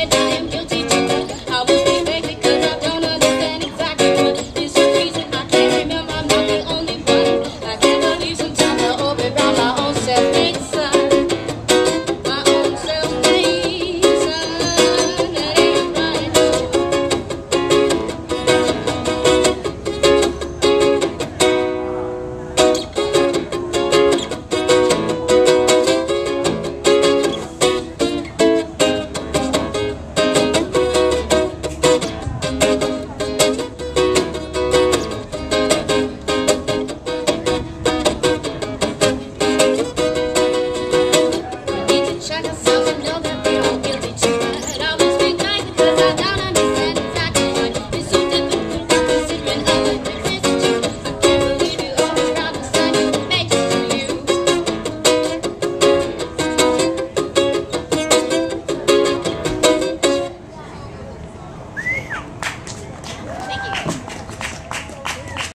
said I am